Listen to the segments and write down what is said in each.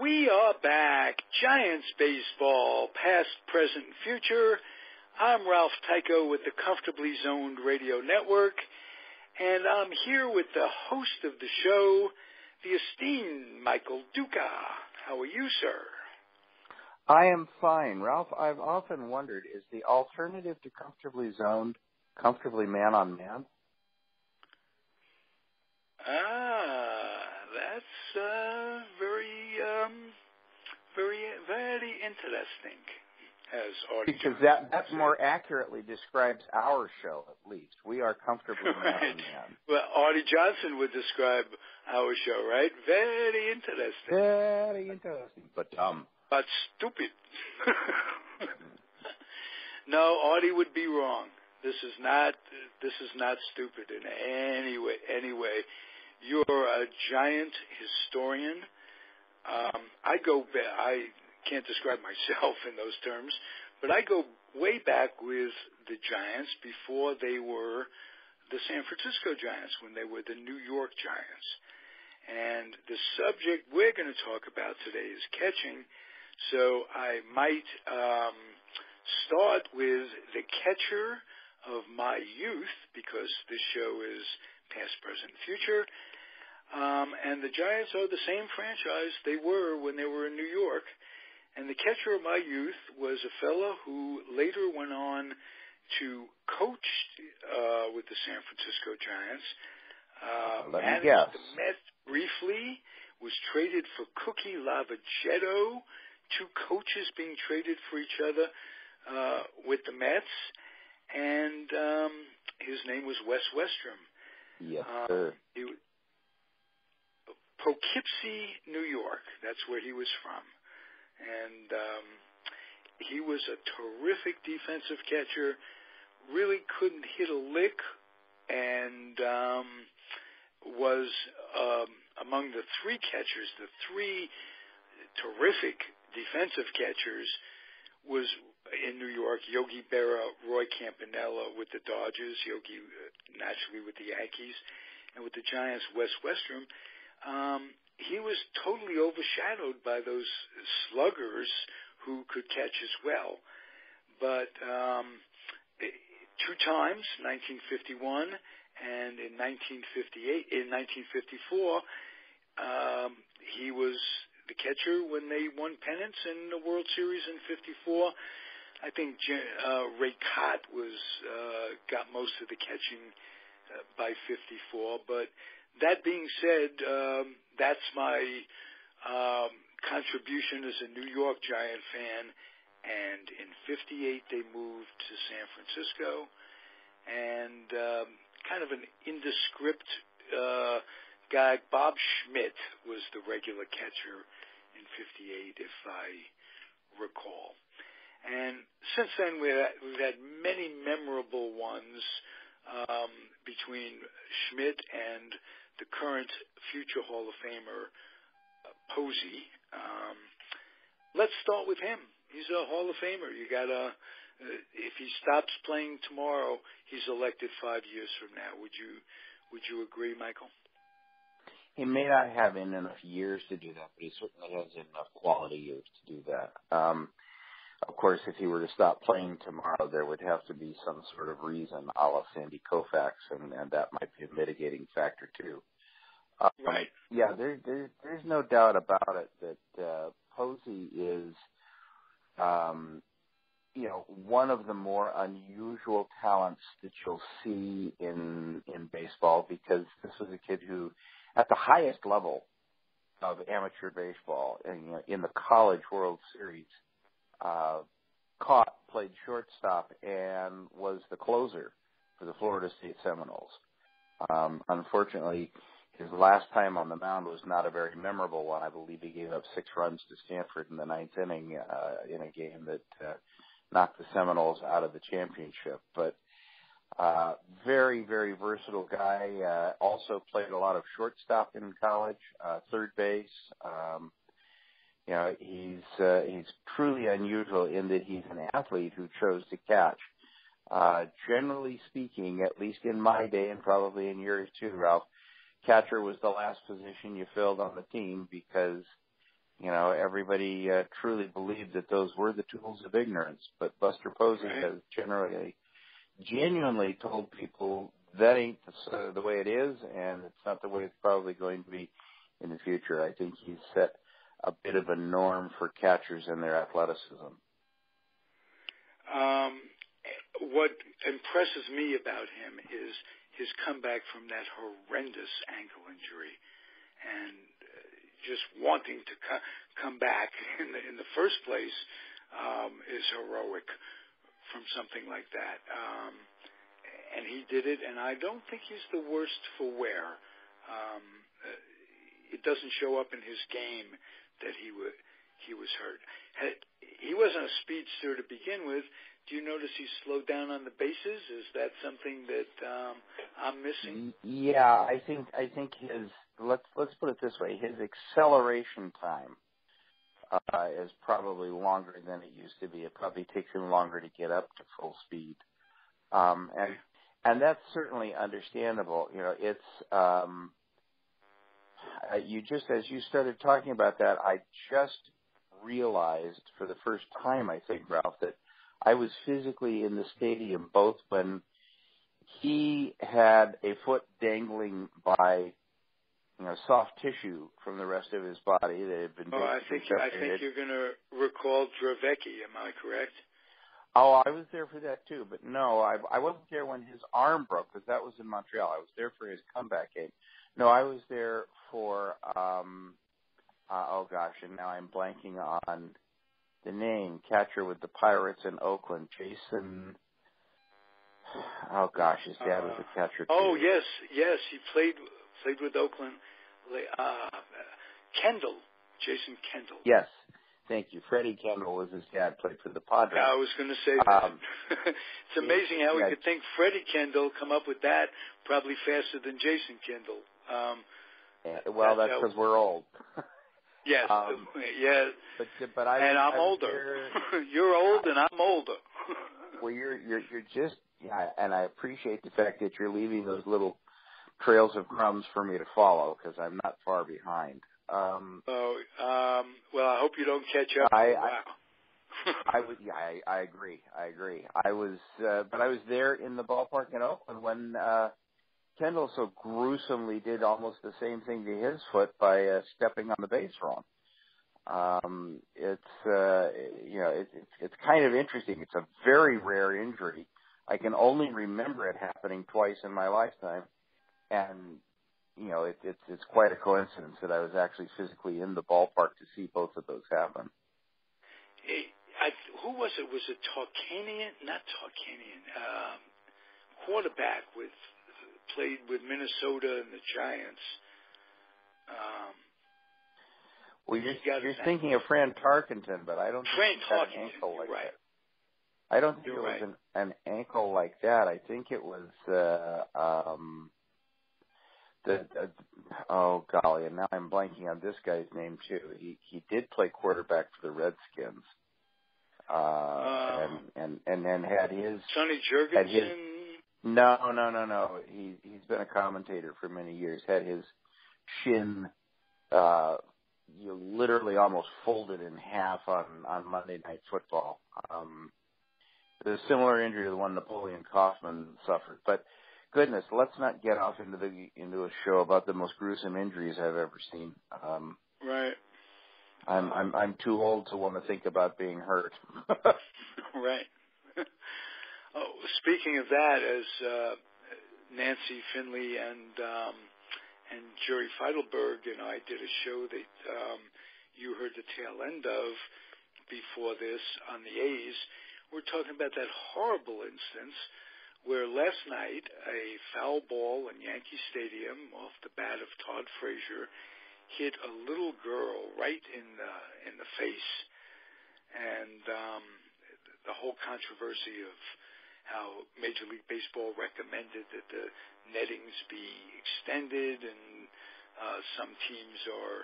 We are back. Giants baseball, past, present, future. I'm Ralph Tyko with the Comfortably Zoned Radio Network, and I'm here with the host of the show, the esteemed Michael Duca. How are you, sir? I am fine, Ralph. I've often wondered: is the alternative to comfortably zoned comfortably man on man? Ah, that's uh, very, very interesting. As Audie because that that more accurately describes our show, at least. We are comfortable Right. Well, Arte Johnson would describe our show, right? Very interesting, Very interesting, but um, but stupid. no, Artie would be wrong. This is not. This is not stupid in any way. Anyway, you're a giant historian. Um, I go. I can't describe myself in those terms, but I go way back with the Giants before they were the San Francisco Giants, when they were the New York Giants. And the subject we're going to talk about today is catching. So I might um, start with the catcher of my youth, because this show is past, present, future. Um, and the Giants are the same franchise they were when they were in New York. And the catcher of my youth was a fellow who later went on to coach uh, with the San Francisco Giants. Uh, Let me guess. the Mets briefly, was traded for Cookie Lavagetto, two coaches being traded for each other uh, with the Mets, and um, his name was Wes Westrum. yes, Um, sir. he, Poughkeepsie, New York. That's where he was from, and um, he was a terrific defensive catcher. Really couldn't hit a lick, and um, was um, among the three catchers, the three terrific defensive catchers, was in New York. Yogi Berra, Roy Campanella with the Dodgers, Yogi uh, naturally with the Yankees, and with the Giants, Wes Westrum. Um, he was totally overshadowed by those sluggers who could catch as well. But um, two times, 1951 and in 1958, in 1954, um, he was the catcher when they won pennants in the World Series in '54. I think uh, Ray Katt was uh, got most of the catching uh, by '54. But that being said, um, that's my um, contribution as a New York Giant fan. And in '58, they moved to San Francisco, and um, kind of an indescript uh, guy. Bob Schmidt was the regular catcher in '58, if I recall. And since then, we've had, many memorable ones um, between Schmidt and the current future Hall of Famer uh, Posey. Um, let's start with him. He's a Hall of Famer. You gotta. Uh, if he stops playing tomorrow, he's elected five years from now. Would you Would you agree, Michael? He may not have enough years to do that, but he certainly has enough quality years to do that. Um, of course, if he were to stop playing tomorrow, there would have to be some sort of reason, a la Sandy Koufax, and, and that might be a mitigating factor too. Um, Right. Yeah, there, there, there's no doubt about it that uh, Posey is, um, you know, one of the more unusual talents that you'll see in in baseball because this was a kid who, at the highest level of amateur baseball, and, you know, in the College World Series, uh, caught, played shortstop, and was the closer for the Florida State Seminoles. Um, unfortunately, his last time on the mound was not a very memorable one. I believe he gave up six runs to Stanford in the ninth inning uh, in a game that uh, knocked the Seminoles out of the championship. But uh, very, very versatile guy. Uh, also played a lot of shortstop in college, uh, third base. Um, you know, he's uh, he's truly unusual in that he's an athlete who chose to catch. Uh, generally speaking, at least in my day and probably in yours too, Ralph, catcher was the last position you filled on the team because you know, everybody uh, truly believed that those were the tools of ignorance. But Buster Posey Right. has generally, genuinely told people that ain't the, uh, the way it is, and it's not the way it's probably going to be in the future. I think he's set a bit of a norm for catchers and their athleticism. Um, what impresses me about him is his comeback from that horrendous ankle injury, and uh, just wanting to co- come back in the in the first place um, is heroic from something like that. Um, and he did it, and I don't think he's the worst for wear. Um, uh, it doesn't show up in his game that he was he was hurt. Had, he wasn't a speedster to begin with. Do you notice he slowed down on the bases? Is that something that um, I'm missing? Yeah, I think I think his let's let's put it this way: his acceleration time uh, is probably longer than it used to be. It probably takes him longer to get up to full speed, um, and and that's certainly understandable. You know, it's um, uh, you just as you started talking about that, I just realized for the first time, I think, Ralph, that I was physically in the stadium both when he had a foot dangling by you know soft tissue from the rest of his body that had been Oh, I think I think you're going to recall Dravecky. Am I correct? Oh, I was there for that too, but no, I I wasn't there when his arm broke because that was in Montreal. I was there for his comeback game. No, I was there for um uh, oh gosh, and now I'm blanking on the name catcher with the Pirates in Oakland, Jason. Oh gosh, his dad was a catcher. Too. Oh yes, yes. He played played with Oakland. Uh, Kendall, Jason Kendall. Yes, thank you. Freddie Kendall was his dad. Played for the Padres. I was going to say that. Um, it's amazing how yeah. we could think Freddie Kendall come up with that probably faster than Jason Kendall. Um, Yeah, well, that's because we're old. yes, Um, yeah. but but I and I'm I older. You're old, and I'm older. well, you're you're you're just yeah, and I appreciate the fact that you're leaving those little trails of crumbs for me to follow because I'm not far behind. Um, oh, um, well, I hope you don't catch up. I- wow. I was yeah, I, I agree, I agree. I was, uh, but I was there in the ballpark in Oakland when uh, Kendall so gruesomely did almost the same thing to his foot by uh, stepping on the base wrong. Um, it's uh, you know it, it's it's kind of interesting. It's a very rare injury. I can only remember it happening twice in my lifetime, and you know it, it's it's quite a coincidence that I was actually physically in the ballpark to see both of those happen. I, who was it? Was it Tarkanian? Not Tarkanian. Um, quarterback with played with Minnesota and the Giants. Um, Well, you're, You got it, you're thinking of Fran Tarkenton, but I don't Fran think had an ankle like right. that. I don't think You're it was right. an, an ankle like that. I think it was uh, um, the uh, oh golly, and now I'm blanking on this guy's name too. He he did play quarterback for the Redskins, uh, Oh. and and and then had his Sonny Had his- Jurgensen. No no no no. He he's been a commentator for many years. Had his shin uh you literally almost folded in half on on Monday Night Football. Um, a similar injury to the one Napoleon Kaufman suffered. But goodness, let's not get off into the into a show about the most gruesome injuries I've ever seen. Um, Right. I'm I'm I'm too old to want to think about being hurt. right. oh, speaking of that, as uh, Nancy Finley and um, and Jerry Feidelberg and I did a show that um, you heard the tail end of before this on the A's. We're talking about that horrible instance where last night a foul ball in Yankee Stadium off the bat of Todd Frazier hit a little girl right in the in the face, and um, the whole controversy of how Major League Baseball recommended that the nettings be extended, and uh, some teams are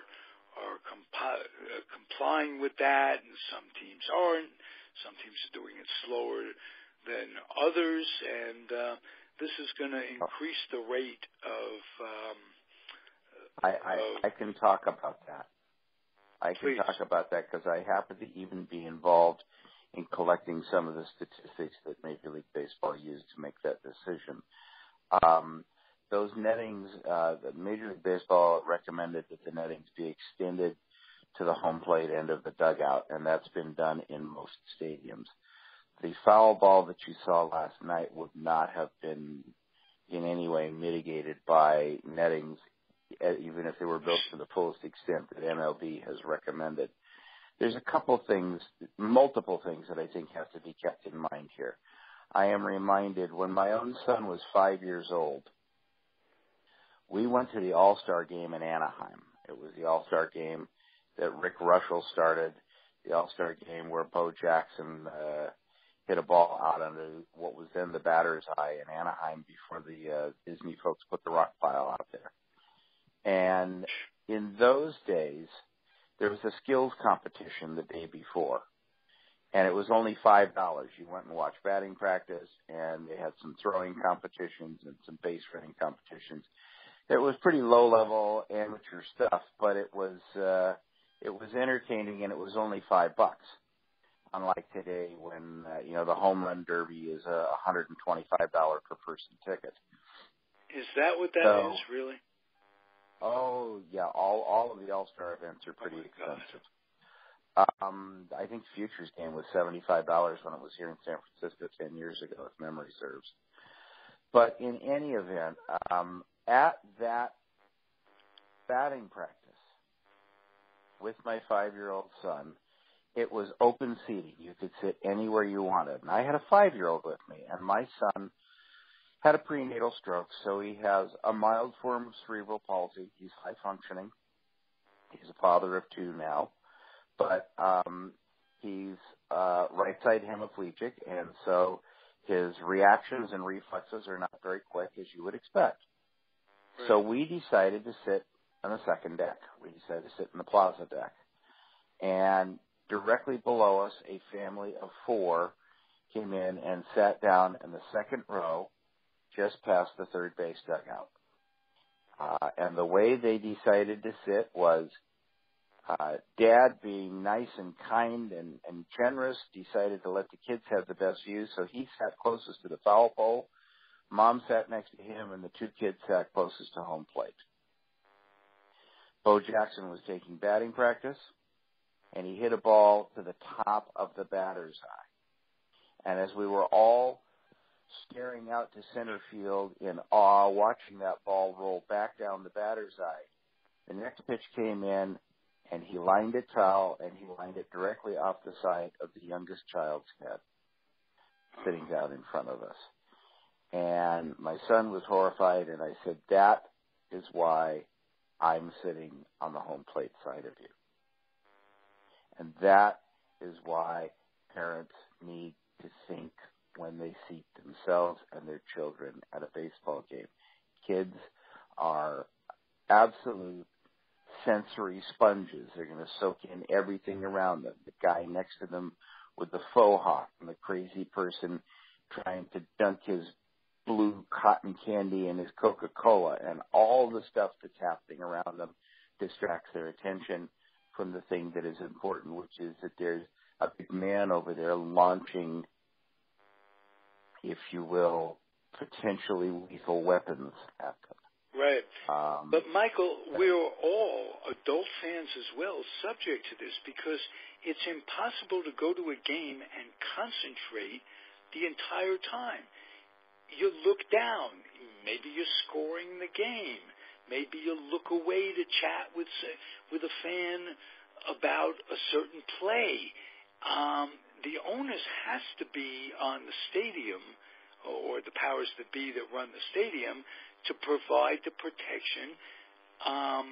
are compi- uh, complying with that, and some teams aren't. Some teams are doing it slower than others, and uh, this is going to increase the rate of um, I, I I can talk about that. I can Please. talk about that because I happen to even be involved in collecting some of the statistics that Major League Baseball used to make that decision. Um, those nettings, uh, Major League Baseball recommended that the nettings be extended to the home plate end of the dugout, and that's been done in most stadiums. The foul ball that you saw last night would not have been in any way mitigated by nettings, even if they were built to the fullest extent that MLB has recommended. There's a couple things, multiple things that I think have to be kept in mind here. I am reminded when my own son was five years old, we went to the All Star game in Anaheim. It was the All Star game that Rick Reuschel started, the All Star game where Bo Jackson uh, hit a ball out onto what was then the batter's eye in Anaheim before the uh, Disney folks put the rock pile out there. And in those days, there was a skills competition the day before, and it was only five dollars. You went and watched batting practice, and they had some throwing competitions and some base running competitions. It was pretty low level amateur stuff, but it was uh, it was entertaining, and it was only five bucks. Unlike today, when uh, you know the home run derby is a hundred and twenty five dollar per person ticket. Is that what that So- is, really? Oh yeah, all all of the All Star events are pretty Oh, God. expensive. Um, I think Futures game was seventy five dollars when it was here in San Francisco ten years ago, if memory serves. But in any event, um, at that batting practice with my five year old son, it was open seating. You could sit anywhere you wanted. And I had a five year old with me, and my son had a prenatal stroke, so he has a mild form of cerebral palsy. He's high functioning. He's a father of two now, but um, he's uh, right side hemiplegic, and so his reactions and reflexes are not very quick, as you would expect. So we decided to sit on the second deck. We decided to sit in the plaza deck, and directly below us, a family of four came in and sat down in the second row just past the third base dugout. Uh, and the way they decided to sit was uh, dad being nice and kind and, and generous decided to let the kids have the best view. So he sat closest to the foul pole. Mom sat next to him and the two kids sat closest to home plate. Bo jackson was taking batting practice and he hit a ball to the top of the batter's eye. And as we were all staring out to center field in awe, watching that ball roll back down the batter's eye. The next pitch came in, and he lined it tall, and he lined it directly off the side of the youngest child's head, sitting down in front of us. And my son was horrified, and I said, That is why I'm sitting on the home plate side of you. And that is why parents need to think when they seat themselves and their children at a baseball game. Kids are absolute sensory sponges. They're going to soak in everything around them. The guy next to them with the faux hawk and the crazy person trying to dunk his blue cotton candy in his Coca-Cola and all the stuff that's happening around them distracts their attention from the thing that is important, which is that there's a big man over there launching if you will, potentially lethal weapons them. Right. Um, But Michael, we're all adult fans as well subject to this because it's impossible to go to a game and concentrate the entire time. You look down, maybe you're scoring the game, maybe you look away to chat with with a fan about a certain play. Um, the onus has to be on the stadium or the powers that be that run the stadium to provide the protection. Um,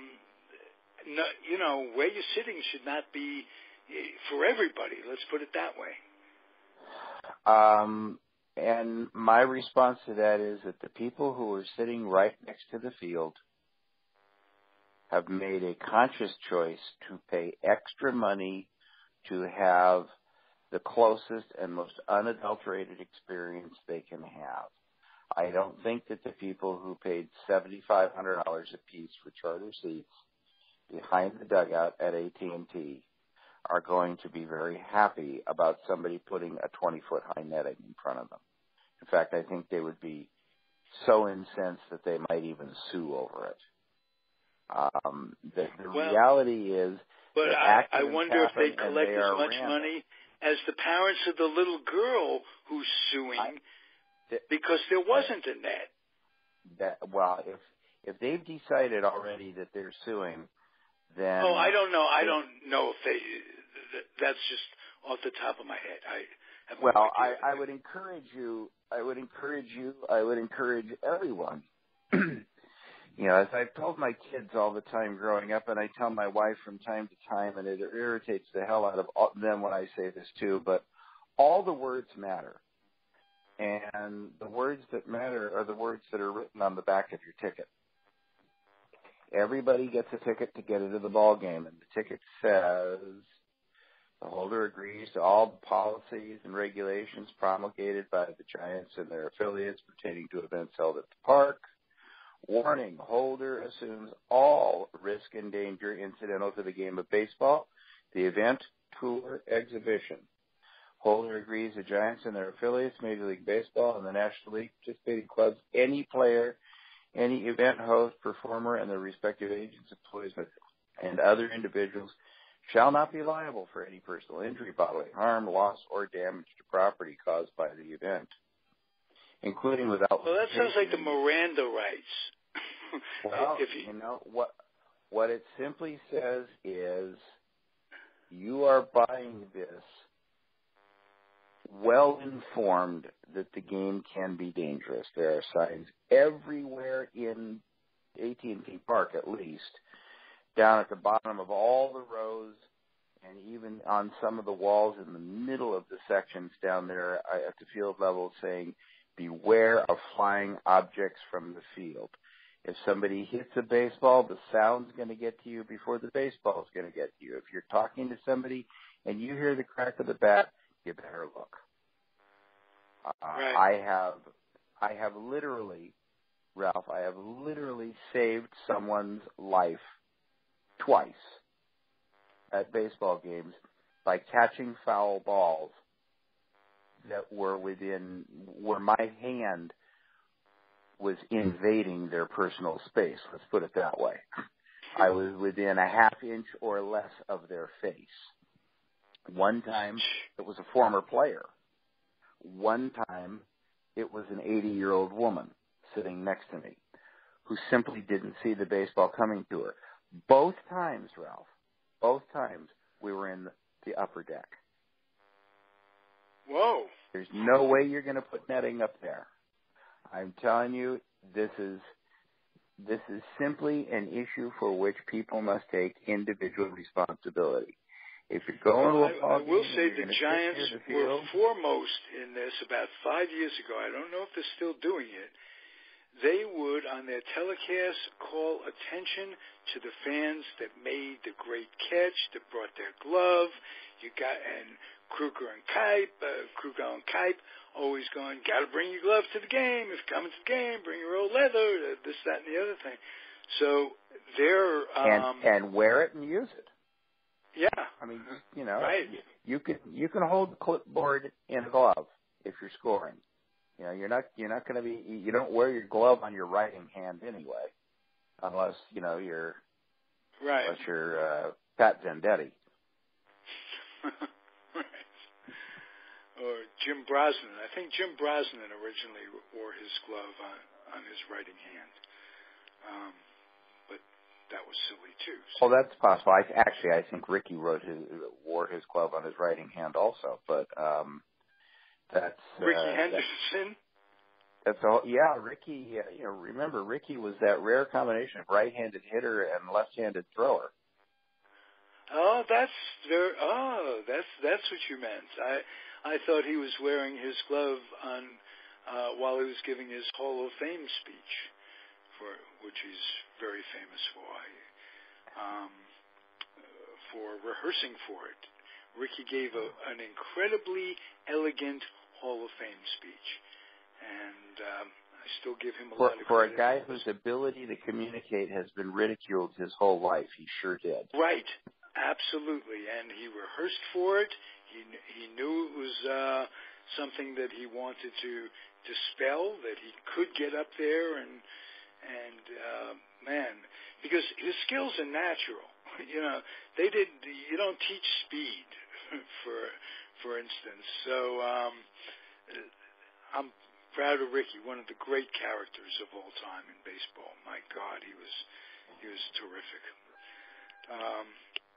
you know, where you're sitting should not be eh, for everybody. Let's put it that way. um, and my response to that is that the people who are sitting right next to the field have made a conscious choice to pay extra money to have the closest and most unadulterated experience they can have. I don't think that the people who paid $7,500 a piece for charter seats behind the dugout at AT&T are going to be very happy about somebody putting a 20 foot high netting in front of them. In fact, I think they would be so incensed that they might even sue over it. Um, the, the well, reality is, but I, I wonder if they collect as much random. money as the parents of the little girl who's suing I, th- because there wasn't a net. That well, if if they've decided already that they're suing, then oh, I don't know. I don't know if they. That's just off the top of my head. I have well, no I, I would encourage you. I would encourage you. I would encourage everyone. you know, as I've told my kids all the time growing up, and I tell my wife from time to time, and it irritates the hell out of them when I say this too. But all the words matter, and the words that matter are the words that are written on the back of your ticket. Everybody gets a ticket to get into the ball game, and the ticket says the holder agrees to all the policies and regulations promulgated by the Giants and their affiliates pertaining to events held at the park. Warning, holder assumes all risk and danger incidental to the game of baseball, the event, tour, exhibition. Holder agrees the Giants and their affiliates, Major League Baseball and the National League participating clubs, any player any event host, performer, and their respective agents, employees, and other individuals shall not be liable for any personal injury, bodily harm, loss, or damage to property caused by the event, including without. Well, that sounds like the Miranda rights. well, you... you know what? What it simply says is, you are buying this well informed that the game can be dangerous. There are signs everywhere in AT&T Park, at least, down at the bottom of all the rows, and even on some of the walls in the middle of the sections down there uh, at the field level, saying, "Beware of flying objects from the field." If somebody hits a baseball, the sound's going to get to you before the baseball is going to get to you. If you're talking to somebody and you hear the crack of the bat, you better look. Uh, right. I have, I have literally, Ralph, I have literally saved someone's life twice at baseball games by catching foul balls that were within where my hand was invading their personal space. Let's put it that way. I was within a half inch or less of their face. One time, it was a former player. One time, it was an 80 year old woman sitting next to me who simply didn't see the baseball coming to her. Both times, Ralph, both times we were in the upper deck. Whoa. There's no way you're going to put netting up there. I'm telling you, this is this is simply an issue for which people must take individual responsibility. If you're going well, to a I, I will say the Giants the were foremost in this about five years ago. I don't know if they're still doing it. They would, on their telecast, call attention to the fans that made the great catch, that brought their glove. You got and Krukow and Kuip, uh, Krukow and Kuip, always going, got to bring your gloves to the game. If you're coming to the game, bring your old leather. This, that, and the other thing. So they're um, and and wear it and use it. Yeah. I mean, you know, right. you can you can hold the clipboard in a glove if you're scoring. You know, you're not you're not going to be you don't wear your glove on your writing hand anyway, unless you know you're right. unless you're uh, Pat Venditte. Right. Or Jim Brosnan. I think Jim Brosnan originally wore his glove on on his writing hand. Um, that was silly too. So. Well, that's possible. I, actually, I think Rickey wrote his wore his glove on his writing hand also, but um, that's Rickey uh, Henderson. That's, that's all. Yeah, Rickey. Uh, you know, remember Rickey was that rare combination of right-handed hitter and left-handed thrower. Oh, that's there. Oh, that's that's what you meant. I I thought he was wearing his glove on uh, while he was giving his Hall of Fame speech, for which he's very famous for. Um, for rehearsing for it, Rickey gave a, an incredibly elegant Hall of Fame speech, and um, I still give him a for, lot of for a guy whose ability to communicate has been ridiculed his whole life. He sure did. Right, absolutely, and he rehearsed for it. He he knew it was uh, something that he wanted to dispel. That he could get up there and and uh, man, because his skills are natural. You know, they did. You don't teach speed, for for instance. So um, I'm proud of Rickey, one of the great characters of all time in baseball. My God, he was he was terrific, um,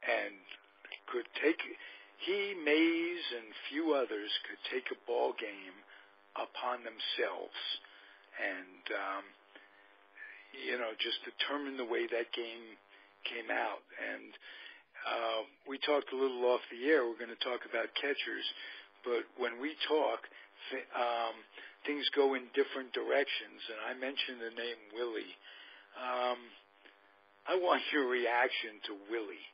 and could take he Mays and few others could take a ball game upon themselves and um, you know just determine the way that game came out and uh, we talked a little off the air. We're going to talk about catchers, but when we talk, th- um, things go in different directions. And I mentioned the name Willie. Um, I want your reaction to Willie.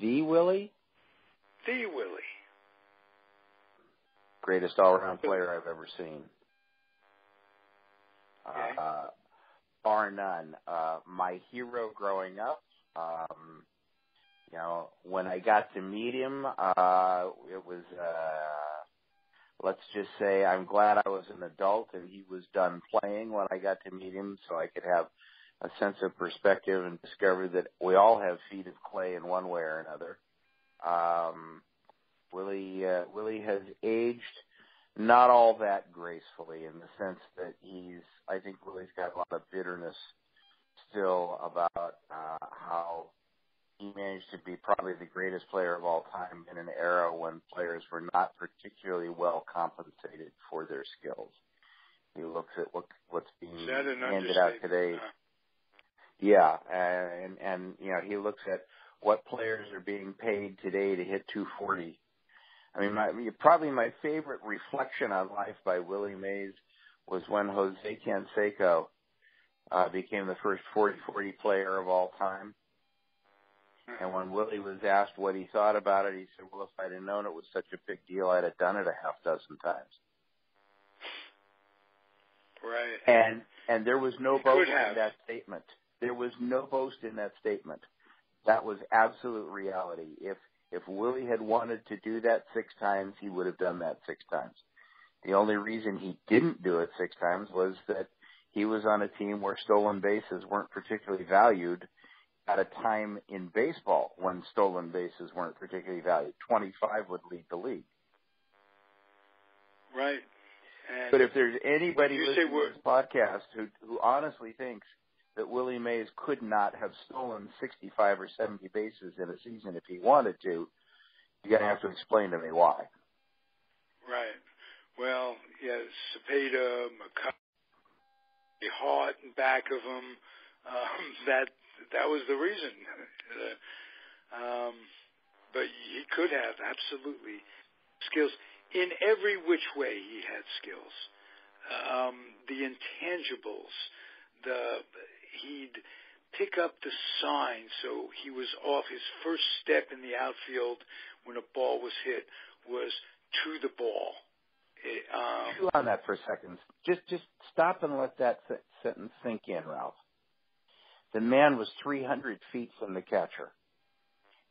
The Willie? The Willie. Greatest all around player I've ever seen. Okay. Uh, bar none. Uh, my hero growing up. Um, you know, when I got to meet him, uh, it was, uh, let's just say I'm glad I was an adult and he was done playing when I got to meet him so I could have a sense of perspective and discover that we all have feet of clay in one way or another. Um, Willie, uh, Willie has aged not all that gracefully in the sense that he's, I think Willie's got a lot of bitterness still about, uh, how he managed to be probably the greatest player of all time in an era when players were not particularly well compensated for their skills. He looks at what what's being Is that an handed out today. Uh, Yeah, and and you know he looks at what players are being paid today to hit 240. I mean, my, probably my favorite reflection on life by Willie Mays was when Jose Canseco uh, became the first 40-40 player of all time. And when Willie was asked what he thought about it, he said, "Well, if I'd have known it was such a big deal, I'd have done it a half dozen times." right. And and there was no He boast could have. in that statement. There was no boast in that statement. That was absolute reality. If if Willie had wanted to do that six times, he would have done that six times. The only reason he didn't do it six times was that he was on a team where stolen bases weren't particularly valued at a time in baseball when stolen bases weren't particularly valued. 25 would lead the league. Right. And But if there's anybody listening to this podcast who, who honestly thinks that Willie Mays could not have stolen 65 or 70 bases in a season if he wanted to, you're going to have to explain to me why. Right. Well, yeah, Cepeda, McCovey, Hart in back of him. Um, that that was the reason. Uh, um, but he could have absolutely skills in every which way. He had skills. Um, the intangibles. The he'd pick up the sign so he was off. His first step in the outfield when a ball was hit was to the ball. It, um, Chew on that for a second. Just just stop and let that se- sentence sink in, Ralph. The man was 300 feet from the catcher,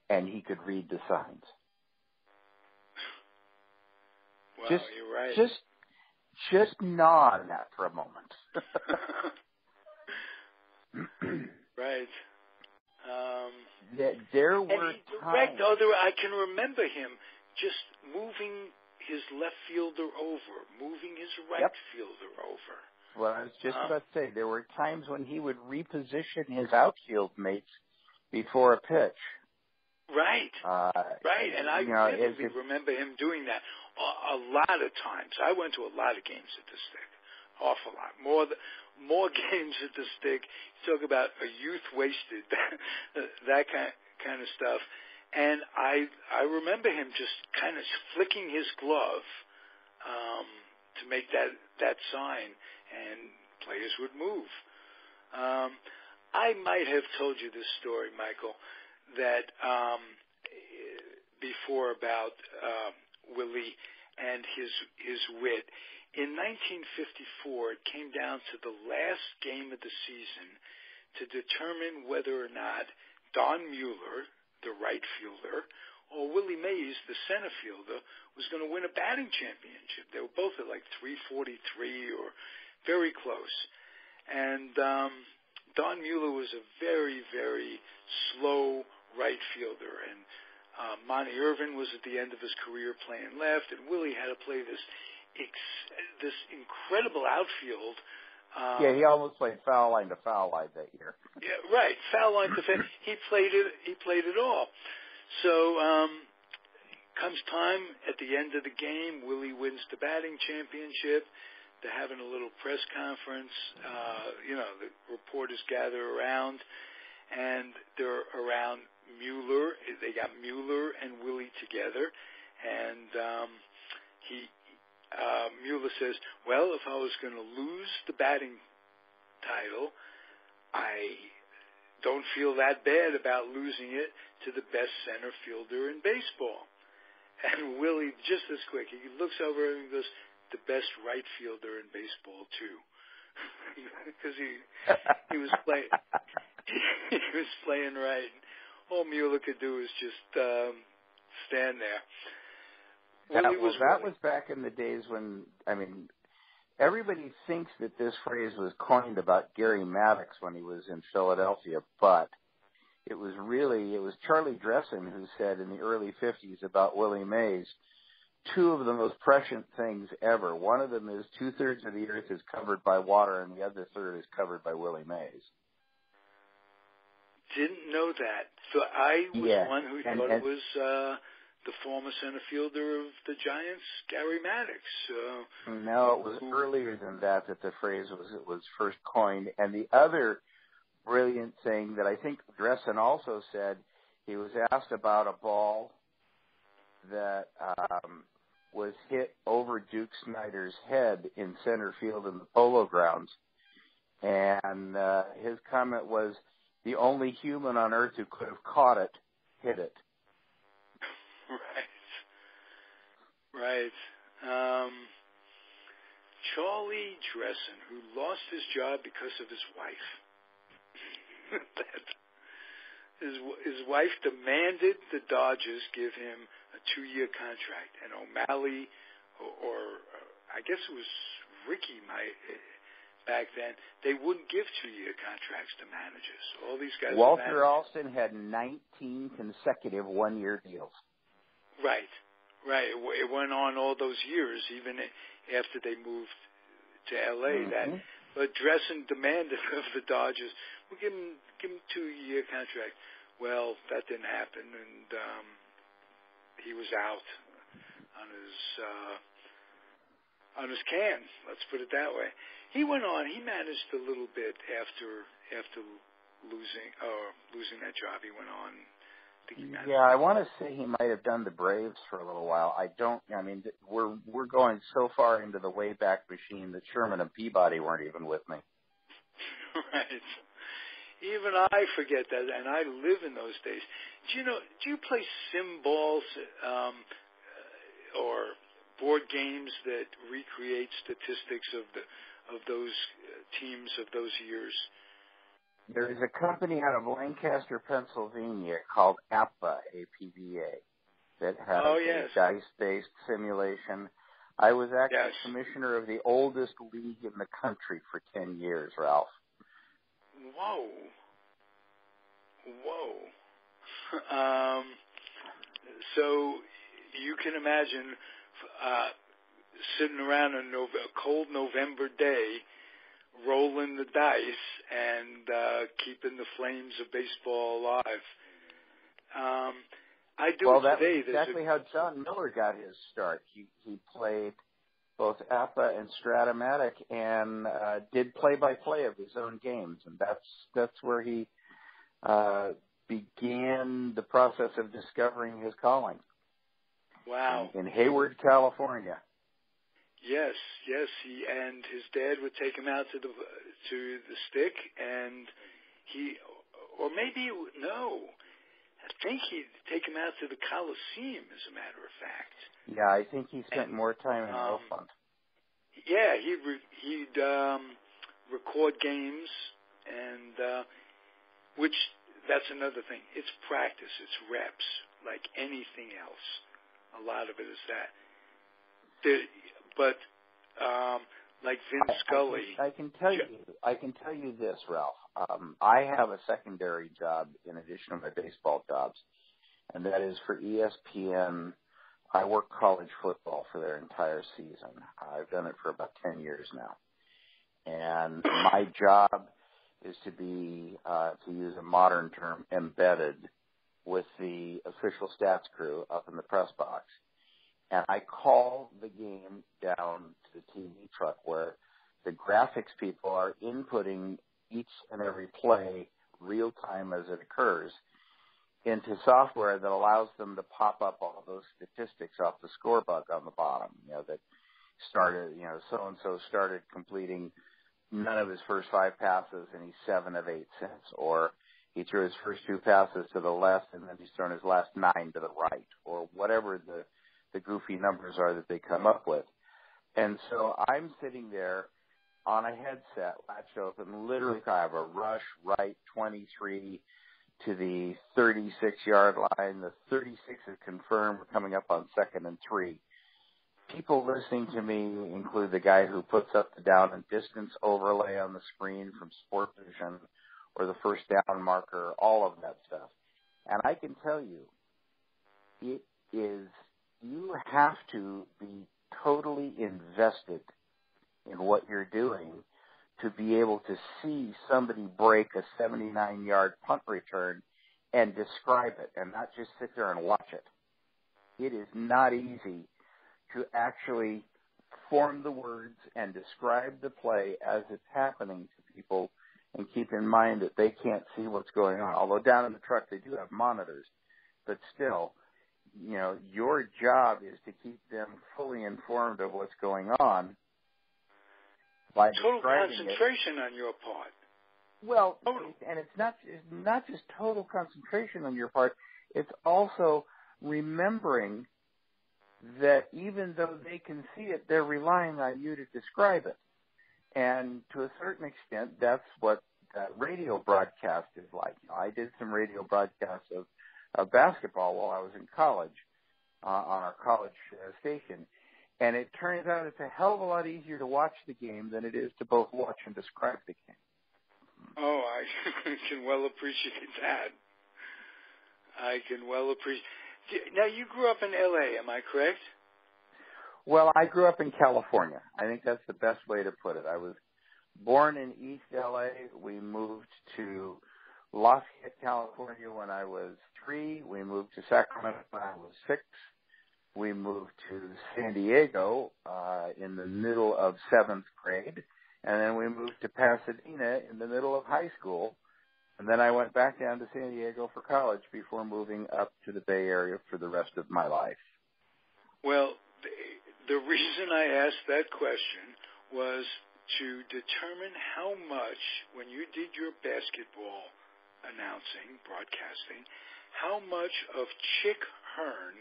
and he could read the signs. well, just you're right. just just gnaw on that for a moment. right. Um, That there and were he direct times. other. I can remember him just moving his left fielder over, moving his right Yep. fielder over. Well, I was just Uh, about to say there were times when he would reposition his outfield mates before a pitch. Right. Uh, Right, and I know, vividly if- remember him doing that a, a lot of times. I went to a lot of games at the stick, awful lot, more th- more games at the stick. You talk about a youth wasted, that kind kind of stuff. And I I remember him just kind of flicking his glove um, to make that that sign, and players would move. Um, I might have told you this story, Michael, that um, before about uh, Willie and his his wit. In 1954, it came down to the last game of the season to determine whether or not Don Mueller, the right fielder, or Willie Mays, the center fielder, was going to win a batting championship. They were both at like 343 or very close. And um, Don Mueller was a very, very slow right fielder, and uh, Monte Irvin was at the end of his career playing left, and Willie had to play this ex- this incredible outfield. Um, yeah, he almost played foul line to foul line that year. yeah, right, foul line to foul. He played it. He played it all. So um, comes time at the end of the game, Willie wins the batting championship. They're having a little press conference. Uh, you know, the reporters gather around, and they're around Mueller. They got Mueller and Willie together, and um, he uh, Mueller says, "Well, if I was going to lose the batting title, I don't feel that bad about losing it to the best center fielder in baseball." And Willie, just as quick, he looks over and he goes, the best right fielder in baseball too, because he he was playing he was playing right. All Mueller could do was just um, stand there. That, well, was that was back in the days when I mean everybody thinks that this phrase was coined about Gary Maddox when he was in Philadelphia, but it was really it was Charlie Dressen who said in the early 50s about Willie Mays two of the most prescient things ever. One of them is two thirds of the earth is covered by water, and the other third is covered by Willie Mays. Didn't know that. So I was yeah. one who and, thought and, it was uh, the former center fielder of the Giants, Gary Maddox. Uh, no, it was who, earlier than that that the phrase was it was first coined. And the other brilliant thing that I think Dressen also said, he was asked about a ball that um, was hit over Duke Snider's head in center field in the Polo Grounds, and uh, his comment was, "The only human on earth who could have caught it hit it." Right, right. Um, Charlie Dressen, who lost his job because of his wife. that, his his wife demanded the Dodgers give him a two-year contract, and O'Malley, or, or uh, I guess it was Rickey, my uh, back then, they wouldn't give two-year contracts to managers. All these guys. Walter Alston had 19 consecutive one-year deals. Right, right. It, it went on all those years, even after they moved to L.A. Mm-hmm. That, but Dressen demanded of the Dodgers, "We'll give him give him two-year contract." Well, that didn't happen, and um, he was out on his uh, on his can. Let's put it that way. He went on. He managed a little bit after after losing or uh, losing that job. He went on. Yeah, I want to say he might have done the Braves for a little while. I don't. I mean, we're we're going so far into the wayback machine that Sherman and Peabody weren't even with me. right. Even I forget that, and I live in those days. Do you know? Do you play sim balls um, or board games that recreate statistics of the of those uh, teams of those years? There is a company out of Lancaster, Pennsylvania called APBA, APBA, that has oh, yes. a dice-based simulation. I was actually yes. commissioner of the oldest league in the country for 10 years, Ralph. Whoa. Whoa. Um, so you can imagine uh, sitting around on a cold November day, rolling the dice and uh, keeping the flames of baseball alive. Um, I do well, that today. was exactly how Jon Miller got his start. He he played both APBA and Strat-O-Matic and uh, did play-by-play of his own games, and that's that's where he uh, began the process of discovering his calling. Wow! In Hayward, California. Yes, yes. He and his dad would take him out to the to the stick, and he, or maybe no, I think he'd take him out to the Coliseum. As a matter of fact. Yeah, I think he spent and, more time in um, Oakland. yeah, he'd re- he'd um, record games, and uh, which that's another thing. It's practice, it's reps, like anything else. A lot of it is that. The, but um, like Vin Scully. I, can, I can tell you, I can tell you this, Ralph. Um, I have a secondary job in addition to my baseball jobs, and that is for ESPN. I work college football for their entire season. I've done it for about ten years now, and my job is to be, uh, to use a modern term, embedded with the official stats crew up in the press box and I call the game down to the TV truck where the graphics people are inputting each and every play real time as it occurs into software that allows them to pop up all those statistics off the score bug on the bottom. You know that started, you know, so and so started completing none of his first five passes and he's seven of eight since, or he threw his first two passes to the left and then he's thrown his last nine to the right, or whatever the the goofy numbers are that they come up with. And so I'm sitting there on a headset, latched open, literally I have a rush right 23 to the 36 yard line. The 36 is confirmed. We're coming up on second and three. People listening to me include the guy who puts up the down and distance overlay on the screen from Sport Vision or the first down marker, all of that stuff. And I can tell you, it is you have to be totally invested in what you're doing to be able to see somebody break a 79 yard punt return and describe it and not just sit there and watch it. It is not easy to actually form the words and describe the play as it's happening to people and keep in mind that they can't see what's going on. Although down in the truck they do have monitors, but still, you know, your job is to keep them fully informed of what's going on. By total concentration it. on your part. Well, total. and it's not it's not just total concentration on your part. It's also remembering that even though they can see it, they're relying on you to describe it. And to a certain extent, that's what that radio broadcast is like. You know, I did some radio broadcasts of of basketball while I was in college uh, on our college uh, station. And it turns out it's a hell of a lot easier to watch the game than it is to both watch and describe the game. Oh, I can well appreciate that. I can well appreciate. Now, you grew up in L.A., am I correct? Well, I grew up in California. I think that's the best way to put it. I was born in East LA. We moved to Lafayette, California when I was three. We moved to Sacramento when I was six. We moved to San Diego uh, in the middle of seventh grade, and then we moved to Pasadena in the middle of high school. And then I went back down to San Diego for college before moving up to the Bay Area for the rest of my life. Well, the, the reason I asked that question was to determine how much, when you did your basketball announcing, broadcasting, how much of Chick Hearn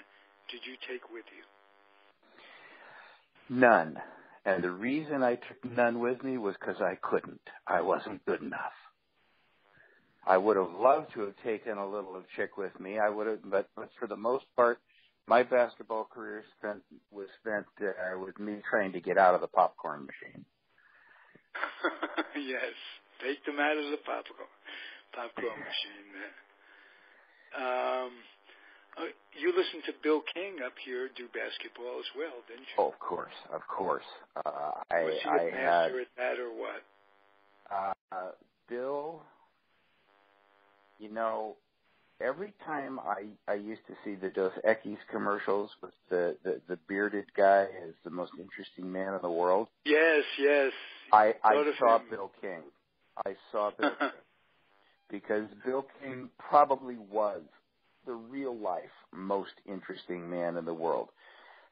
did you take with you? None. And the reason I took none with me was because I couldn't. I wasn't good enough. I would have loved to have taken a little of Chick with me. I would have, but, but for the most part, my basketball career spent was spent uh, with me trying to get out of the popcorn machine. yes, take them out of the popcorn popcorn machine. Um, uh, you listened to Bill King up here do basketball as well, didn't you? Oh, of course, of course. Uh, I, Was he a I master had, at that or what? Uh, Bill, you know, every time I I used to see the Dos Equis commercials with the, the the bearded guy as the most interesting man in the world. Yes, yes. I I saw him. Bill King. I saw Bill King because Bill King probably was the real life most interesting man in the world.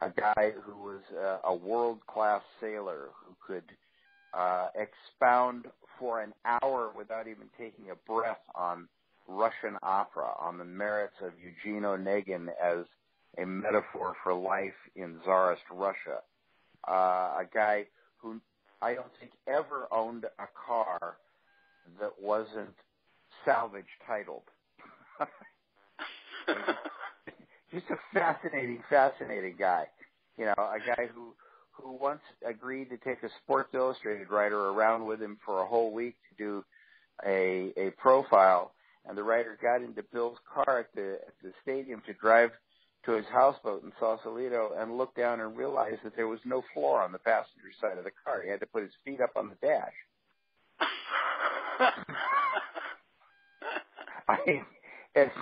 A guy who was uh, a world class sailor who could uh, expound for an hour without even taking a breath on Russian opera, on the merits of Eugene Onegin as a metaphor for life in Tsarist Russia. Uh, a guy who I don't think ever owned a car that wasn't salvage titled. Just a fascinating, fascinating guy. You know, a guy who who once agreed to take a Sports Illustrated writer around with him for a whole week to do a a profile, and the writer got into Bill's car at the at the stadium to drive to his houseboat in Sausalito and looked down and realized that there was no floor on the passenger side of the car. He had to put his feet up on the dash. I mean, it's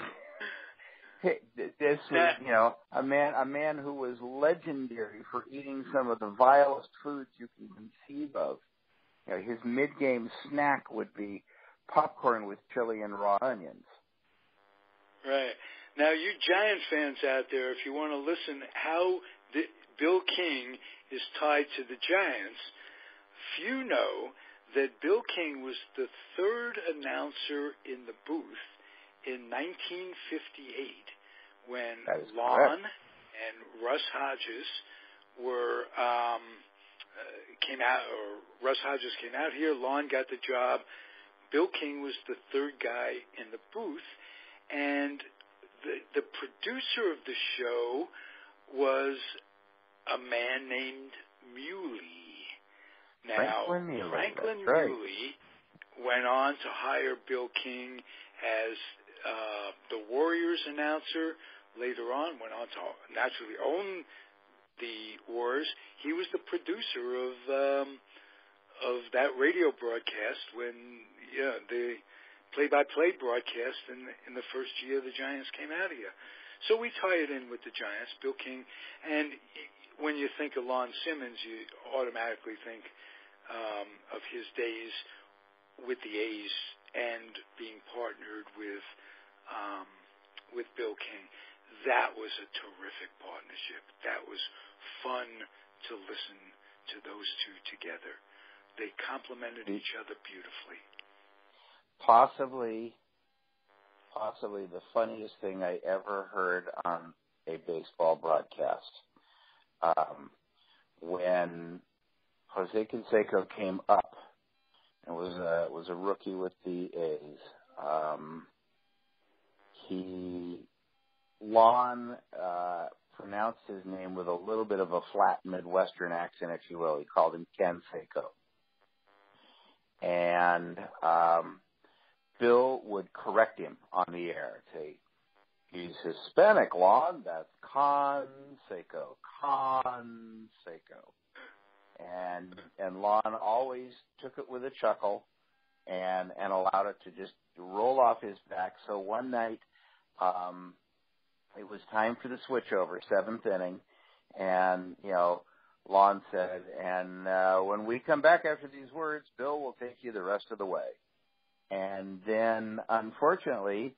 this was, you know, a man a man who was legendary for eating some of the vilest foods you can conceive of. You know, his mid-game snack would be popcorn with chili and raw onions. Right. Now, you Giant fans out there, if you want to listen how the, Bill King is tied to the Giants, few know that Bill King was the third announcer in the booth in 1958 when Lon and Russ Hodges were um, uh, came out, or Russ Hodges came out here. Lon got the job. Bill King was the third guy in the booth, and the the producer of the show was a man named Mieuli. Now Franklin Mieuli, Franklin right. Mieuli went on to hire Bill King as uh, the Warriors announcer. Later on, went on to naturally own the Wars. He was the producer of um, of that radio broadcast when yeah the play-by-play broadcast in in the first year the Giants came out of here. So we tie it in with the Giants, Bill King, and when you think of Lon Simmons, you automatically think um, of his days with the A's and being partnered with um, with Bill King. That was a terrific partnership. That was fun to listen to those two together. They complemented each other beautifully. Possibly, possibly the funniest thing I ever heard on a baseball broadcast. Um, when Jose Canseco came up was a was a rookie with the A's. Um, he Lon uh, pronounced his name with a little bit of a flat Midwestern accent, if you will. He called him Ken Seiko. And um, Bill would correct him on the air. Say, he's Hispanic, Lon. That's Con Seiko. Con Seiko. And and Lon always took it with a chuckle and and allowed it to just roll off his back. So one night, um, it was time for the switchover, seventh inning, and you know, Lon said, and uh, when we come back after these words, Bill will take you the rest of the way. And then, unfortunately,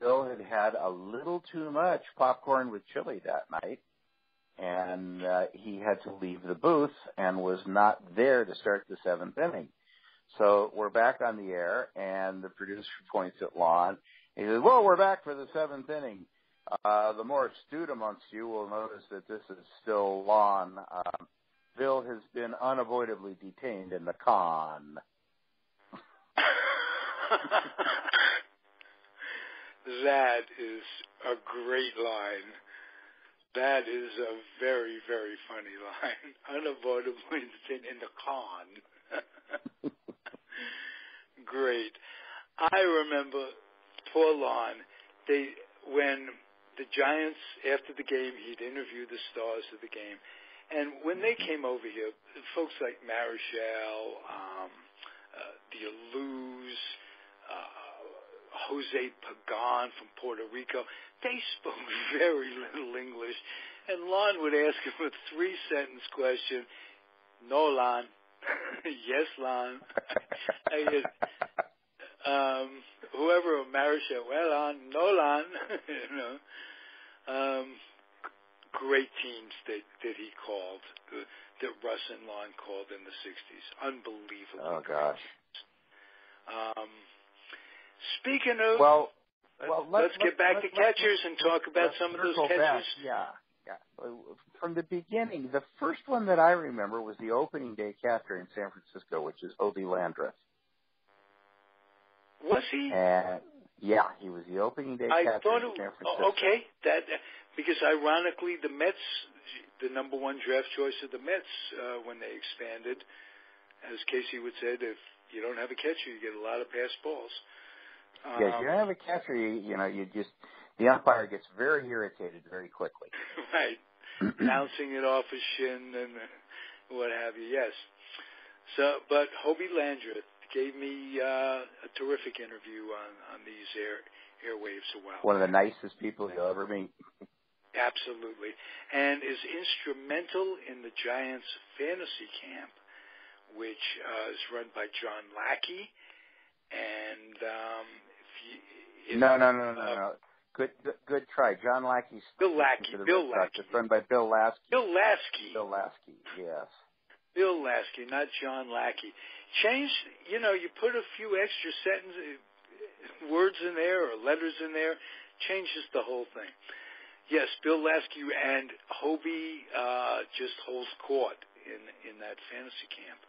Bill had had a little too much popcorn with chili that night, and uh, he had to leave the booth and was not there to start the seventh inning. So we're back on the air, and the producer points at Lon. He says, "Well, we're back for the seventh inning. Uh, the more astute amongst you will notice that this is still Lon. Um, Bill has been unavoidably detained in the con." that is a great line. That is a very, very funny line. Unavoidably in the con. Great. I remember poor Lon. They when the Giants after the game he'd interview the stars of the game, and when they came over here, folks like Marichal, um, uh, the Alous, uh, Jose Pagan from Puerto Rico, they spoke very little English, and Lon would ask him a three sentence question. No, Lon. yes, Lon. um, whoever Marichal, well, Lon, no, Lon. you know, um, great teams that that he called, uh, that Russ and Lon called in the '60s. Unbelievable. Oh gosh. Um, speaking of, well, well, let's, let's get back let's, to catchers and talk about some of those catchers. Back. Yeah, Yeah. From the beginning, the first one that I remember was the opening day catcher in San Francisco, which is Hobie Landreth. Was he? And yeah, he was the opening day I catcher thought in San Francisco. okay, that because ironically the Mets, the number one draft choice of the Mets uh, when they expanded, as Casey would say, if you don't have a catcher, you get a lot of pass balls. Um, Yeah, if you don't have a catcher, you, you know, you just the umpire gets very irritated very quickly. right, bouncing it off his shin and what have you. Yes. So, but Hobie Landreth gave me uh, a terrific interview on on these air airwaves a while. One of the nicest people you'll ever meet. Absolutely, and is instrumental in the Giants fantasy camp, which uh, is run by John Lackey. And um, if you, if, No, no, no, no, uh, no. Good, good, good try, John Lackey. Bill Lackey, Bill Lackey. It's run by Bill Lasky. Bill Lasky. Bill Lasky, yes. Bill Lasky, not John Lackey. Change, you know, you put a few extra sentences, words in there or letters in there, changes the whole thing. Yes, Bill Lasky and Hobie uh, just holds court in in that fantasy camp,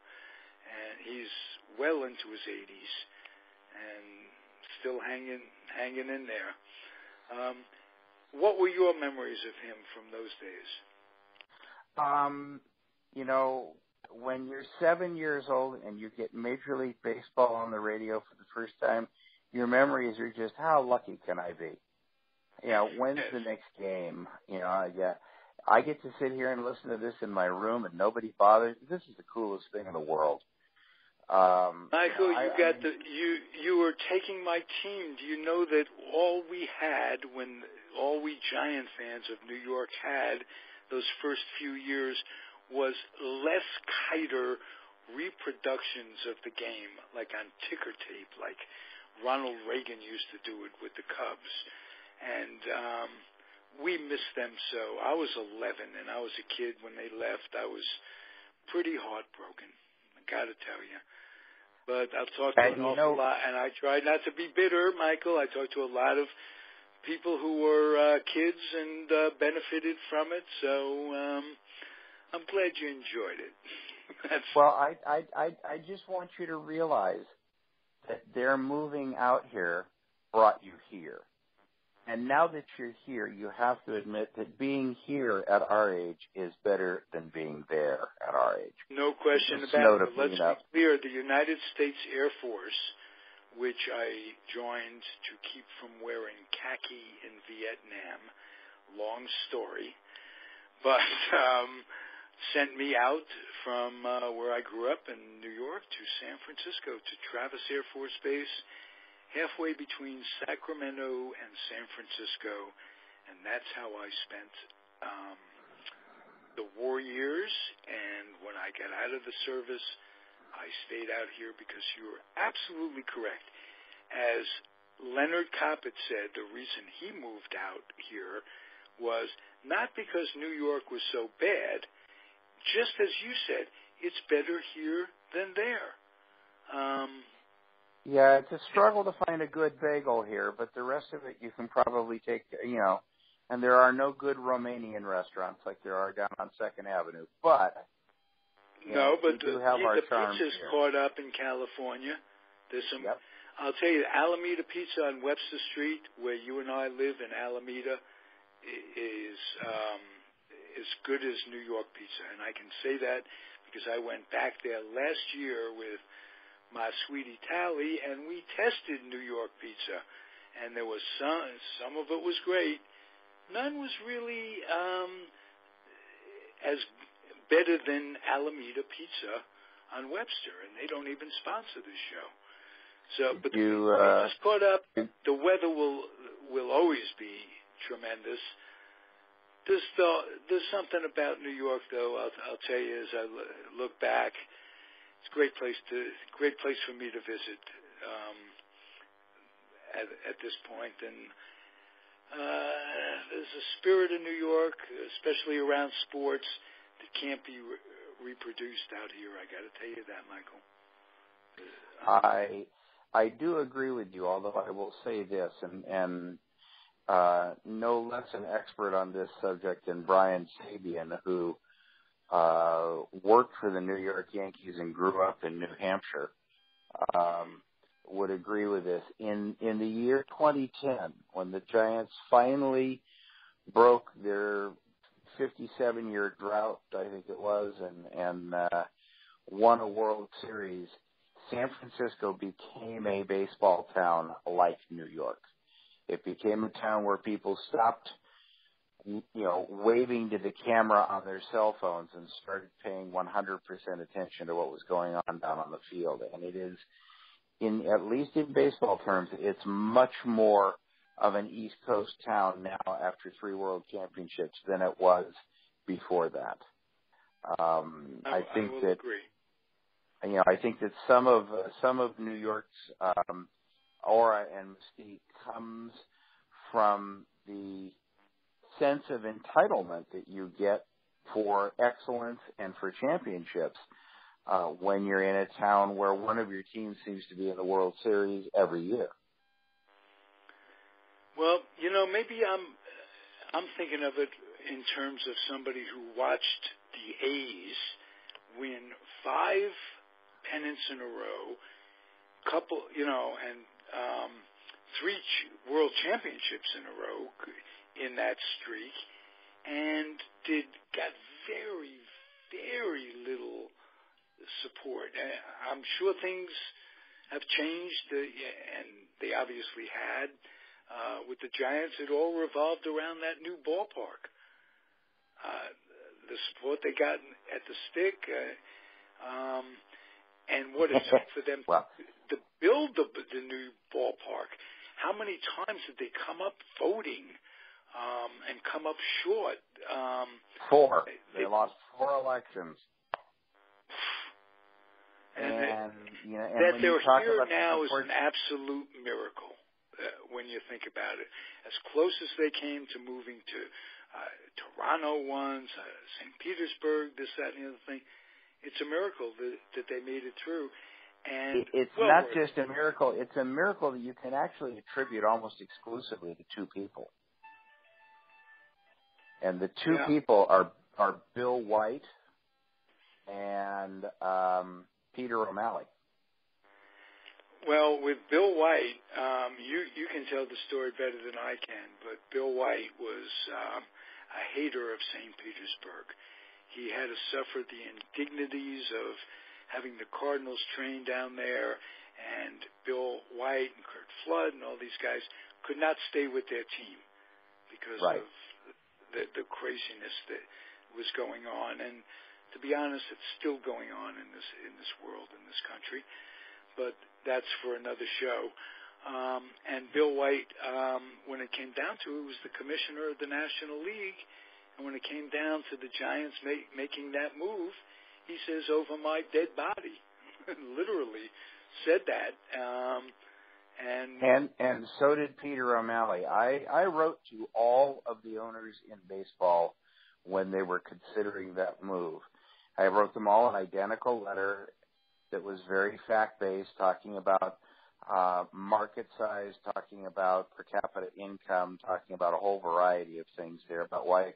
and he's well into his 80s and still hanging hanging in there. Um, what were your memories of him from those days? Um, you know, when you're seven years old and you get Major League Baseball on the radio for the first time, your memories are just how lucky can I be? You know, when's the next game? You know, yeah. I get to sit here and listen to this in my room and nobody bothers. This is the coolest thing in the world. Um, Michael, I- you I got mean- the you you were taking my team. Do you know that all we had when all we Giant fans of New York had those first few years was Les Keiter reproductions of the game, like on ticker tape, like Ronald Reagan used to do it with the Cubs, and um, we missed them so. I was 11 and I was a kid when they left. I was pretty heartbroken. I got to tell you. But I've talked to an awful know- lot, and I try not to be bitter, Michael. I talked to a lot of people who were uh, kids and uh, benefited from it. So um, I'm glad you enjoyed it. Well, I, I, I, I just want you to realize that their moving out here brought you here. And now that you're here, you have to admit that being here at our age is better than being there at our age. No question Just about it. Let's know- be clear. The United States Air Force, which I joined to keep from wearing khaki in Vietnam, long story, but um, sent me out from uh, where I grew up in New York to San Francisco to Travis Air Force Base, halfway between Sacramento and San Francisco, and that's how I spent um, the war years. And when I got out of the service, I stayed out here because you were absolutely correct. As Leonard Koppett said, the reason he moved out here was not because New York was so bad, just as you said, it's better here than there. Um, Yeah, it's a struggle to find a good bagel here, but the rest of it you can probably take, you know, and there are no good Romanian restaurants like there are down on Second Avenue. But no, know, but we do the, have our the pizza's here. caught up in California. There's some Yep. I'll tell you, Alameda Pizza on Webster Street, where you and I live in Alameda, i- is um, as good as New York pizza, and I can say that because I went back there last year with my sweetie Tally, and we tested New York pizza, and there was some some of it was great. None was really um, as better than Alameda Pizza on Webster, and they don't even sponsor this show. So, but You, the uh, just caught up. The weather will will always be tremendous. There's the, there's something about New York, though. I'll, I'll tell you as I look back, it's a great place to great place for me to visit um, at at this point. And uh, there's a spirit in New York, especially around sports, that can't be re- reproduced out here. I got to tell you that, Michael. Um, I I do agree with you, although I will say this, and and uh, no less an expert on this subject than Brian Sabean, who uh, worked for the New York Yankees and grew up in New Hampshire, um, would agree with this. In in the year 2010, when the Giants finally broke their 57 year drought, I think it was, and and uh, won a World Series, San Francisco became a baseball town like New York. It became a town where people stopped, you know, waving to the camera on their cell phones and started paying 100% attention to what was going on down on the field. And it is, in at least in baseball terms, it's much more of an East Coast town now after three World Championships than it was before that. Um, I, I think I that agree. you know I think that some of uh, some of New York's um, aura and mystique comes from the sense of entitlement that you get for excellence and for championships uh, when you're in a town where one of your teams seems to be in the World Series every year. Well, you know, maybe I'm I'm thinking of it in terms of somebody who watched the A's win five pennants in a row, couple, you know, and um, three world championships in a row in that streak, and did got very, very little support. I'm sure things have changed, uh, and they obviously had. Uh, with the Giants, it all revolved around that new ballpark. Uh, the support they got at the stick, uh, um, and what it took for them well, to build the, the new ballpark. How many times did they come up voting um, and come up short? Um, four. They, they lost four elections. And, and you know, and that they're here now is an absolute miracle uh, when you think about it. As close as they came to moving to uh, Toronto once, uh, St. Petersburg, this, that, and the other thing. It's a miracle that, that they made it through. And it's well, not just a miracle; it's a miracle that you can actually attribute almost exclusively to two people. And the two yeah. people are are Bill White and um, Peter O'Malley. Well, with Bill White, um, you you can tell the story better than I can. But Bill White was um, a hater of St. Petersburg. He had to suffer the indignities of having the Cardinals train down there, and Bill White and Curt Flood and all these guys could not stay with their team because right. of the, the craziness that was going on. And to be honest, it's still going on in this in this world in this country. But that's for another show. Um, and Bill White, um, when it came down to it, was the commissioner of the National League. And when it came down to the Giants make, making that move, he says, over my dead body. Literally said that. Um, and, and and so did Peter O'Malley. I, I wrote to all of the owners in baseball when they were considering that move. I wrote them all an identical letter that was very fact based, talking about uh, market size, talking about per capita income, talking about a whole variety of things there about why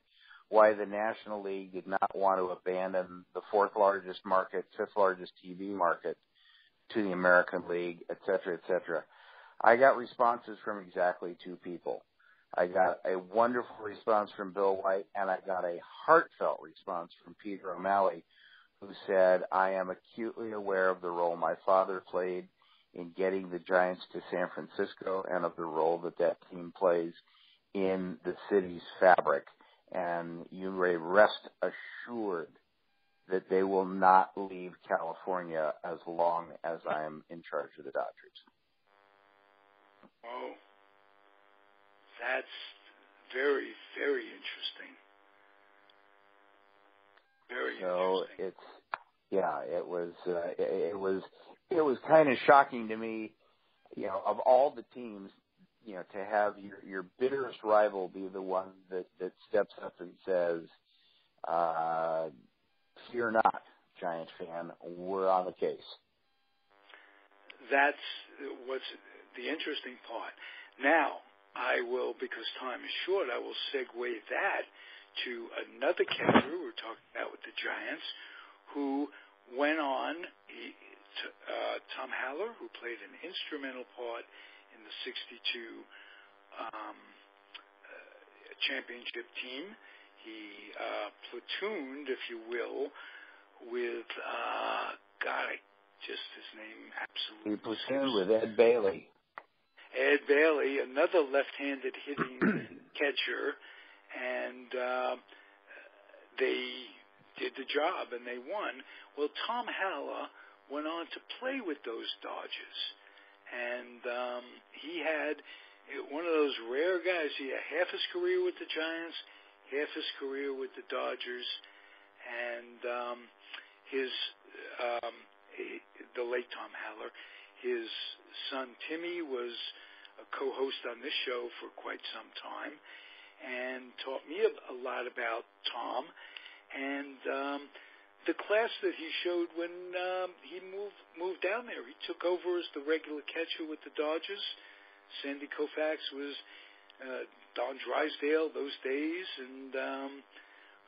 why the National League did not want to abandon the fourth largest market, fifth largest TV market to the American League, et cetera, et cetera. I got responses from exactly two people. I got a wonderful response from Bill White, and I got a heartfelt response from Peter O'Malley, who said, I am acutely aware of the role my father played in getting the Giants to San Francisco and of the role that that team plays in the city's fabric. And you may rest assured that they will not leave California as long as I am in charge of the Dodgers. Oh, that's very, very interesting. Very so interesting. it's yeah, it was uh, it, it was it was kind of shocking to me, you know, of all the teams, you know, to have your your bitterest rival be the one that that steps up and says, uh, "Fear not, Giants fan, we're on the case." That's what's the interesting part. Now, I will, because time is short, I will segue that to another catcher we're talking about with the Giants, who went on, he, uh, Tom Haller, who played an instrumental part in the 62 um, uh, championship team. He uh, platooned, if you will, with, uh, God, I just his name absolutely. He platooned with Ed Bailey. Ed Bailey, another left-handed hitting catcher, and uh, they did the job and they won. Well, Tom Haller went on to play with those Dodgers, and um, he had one of those rare guys. He had half his career with the Giants, half his career with the Dodgers, and um, his um, he, the late Tom Haller his son Timmy was a co-host on this show for quite some time and taught me a, a lot about Tom and um, the class that he showed when um, he moved moved down there. He took over as the regular catcher with the Dodgers. Sandy Koufax was uh, Don Drysdale those days, and um,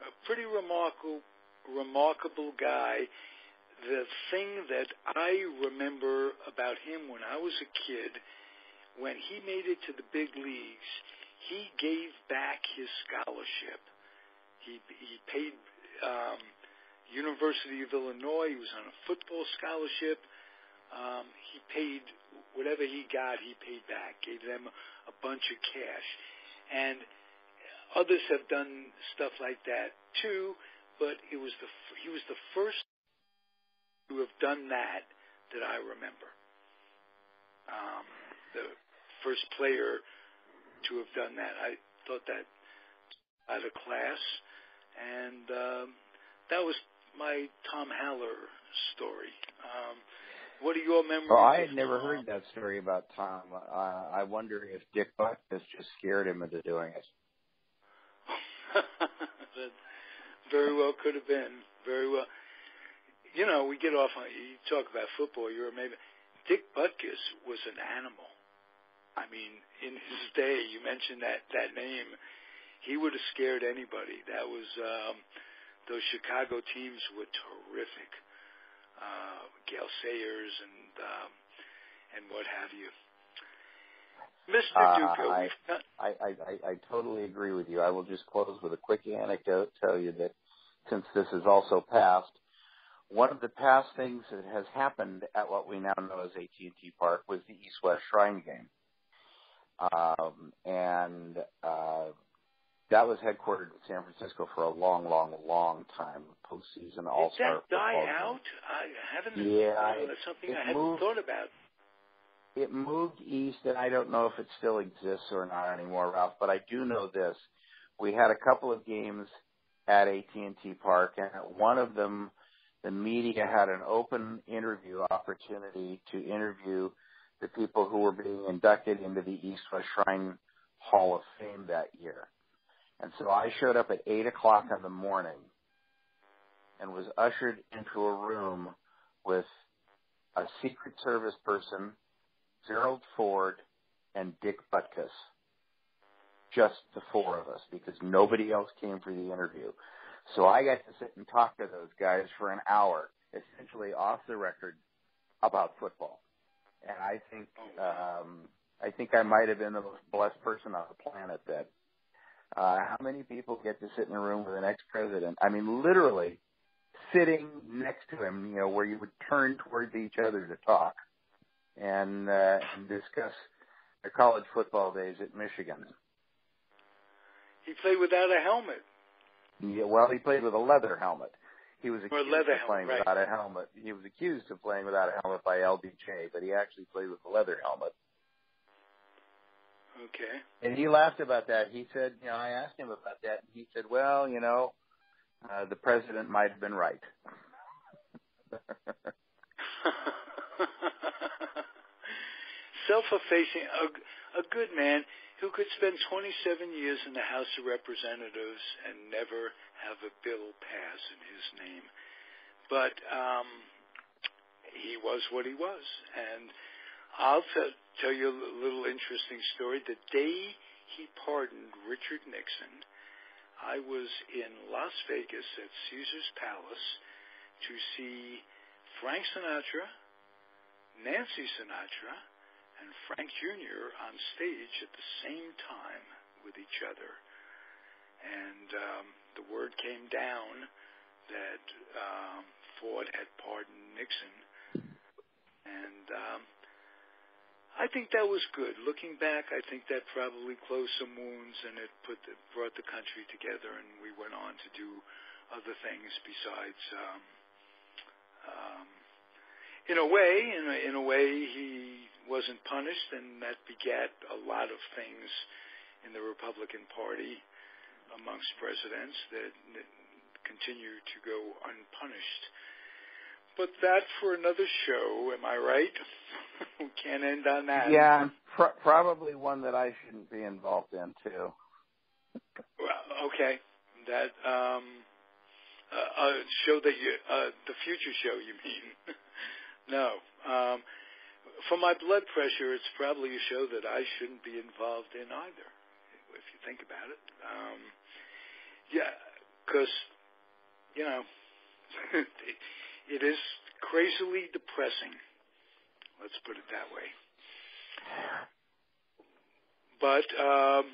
a pretty remarkable remarkable guy the thing that I remember about him when I was a kid, when he made it to the big leagues, he gave back his scholarship. He he paid um, University of Illinois. He was on a football scholarship. Um, he paid whatever he got. He paid back. Gave them a bunch of cash, and others have done stuff like that too. But it was the he was the first who have done that that I remember. Um, the first player to have done that. I thought that out of class, and um, that was my Tom Haller story. Um, what are your memories? Well, I had never Tom? heard that story about Tom. Uh, I wonder if Dick Butkus just scared him into doing it. that very well could have been. Very well you know, we get off on you talk about football. You're maybe Dick Butkus was an animal. I mean, in his day, you mentioned that that name, he would have scared anybody. That was um, those Chicago teams were terrific. Uh, Gale Sayers and um, and what have you. Mr. Uh, Duca, I, I, I, I, I totally agree with you. I will just close with a quick anecdote. Tell you that since this is also past, one of the past things that has happened at what we now know as AT&T Park was the East-West Shrine game. Um, and uh, that was headquartered in San Francisco for a long, long, long time. Postseason All-Star. Did that die out? I haven't. Yeah, uh, that's something I hadn't moved, thought about. It moved east, and I don't know if it still exists or not anymore, Ralph. But I do know this: we had a couple of games at AT&T Park, and one of them the media had an open interview opportunity to interview the people who were being inducted into the East West Shrine Hall of Fame that year. And so I showed up at 8 o'clock in the morning and was ushered into a room with a Secret Service person, Gerald Ford, and Dick Butkus. Just the four of us because nobody else came for the interview. So I got to sit and talk to those guys for an hour, essentially off the record about football. And I think um, I think I might have been the most blessed person on the planet that uh, how many people get to sit in a room with an ex-president? I mean, literally sitting next to him, you know, where you would turn towards each other to talk and, uh, and discuss their college football days at Michigan. He played without a helmet. Yeah, well, he played with a leather helmet. He was accused of playing right. without a helmet. He was accused of playing without a helmet by LBJ, but he actually played with a leather helmet. Okay. And he laughed about that. He said, you know, I asked him about that, and he said, well, you know, uh, the president might have been right. Self-effacing, a, a good man who could spend 27 years in the House of Representatives and never have a bill pass in his name. But um, he was what he was, and I'll tell you a little interesting story. The day he pardoned Richard Nixon, I was in Las Vegas at Caesar's Palace to see Frank Sinatra, Nancy Sinatra, and Frank Jr. on stage at the same time with each other. And um, the word came down that um, Ford had pardoned Nixon. And um, I think that was good. Looking back, I think that probably closed some wounds and it put the, brought the country together, and we went on to do other things besides. Um, um, in a way, in a, in a way, he wasn't punished, and that begat a lot of things in the Republican Party amongst presidents that, that continue to go unpunished. But that for another show, am I right? we can't end on that. Yeah, pr- probably one that I shouldn't be involved in too. Well, okay, that um, uh, a show that you, uh, the future show, you mean? no. Um, for my blood pressure, it's probably a show that I shouldn't be involved in either, if you think about it. Um, yeah, because you know. it is crazily depressing. Let's put it that way. But um,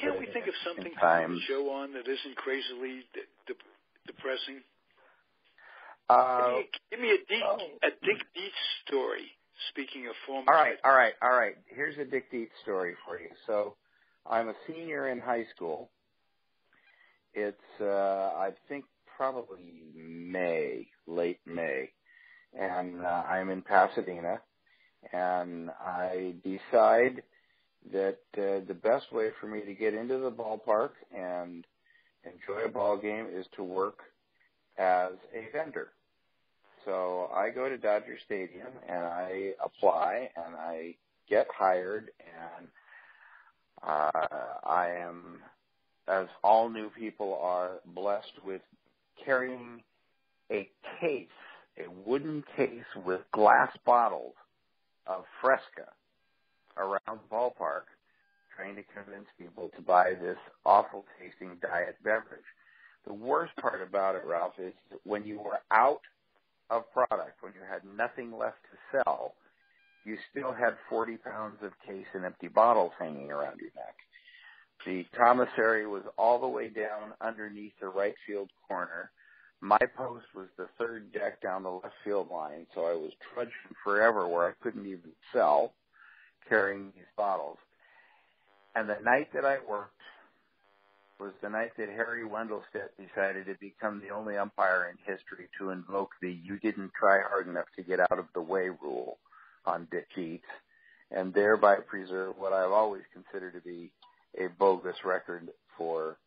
can't we think of something to show on that isn't crazily de- de- depressing? Uh, give, me, a Dick, oh. a Dick Dietz story. Speaking of former. All right, all right, all right. Here's a Dick Dietz story for you. So, I'm a senior in high school. It's uh, I think probably May, late May, and uh, I'm in Pasadena, and I decide that uh, the best way for me to get into the ballpark and enjoy a ball game is to work as a vendor. So I go to Dodger Stadium and I apply and I get hired and uh, I am, as all new people are, blessed with carrying a case, a wooden case with glass bottles of Fresca around the ballpark, trying to convince people to buy this awful tasting diet beverage. The worst part about it, Ralph, is when you were out of product, when you had nothing left to sell, you still had 40 pounds of case and empty bottles hanging around your neck. The commissary was all the way down underneath the right field corner. My post was the third deck down the left field line, so I was trudging forever where I couldn't even sell carrying these bottles. And the night that I worked was the night that Harry Wendelstedt decided to become the only umpire in history to invoke the you didn't try hard enough to get out of the way rule on Dick Dietz and thereby preserve what I've always considered to be a bogus record for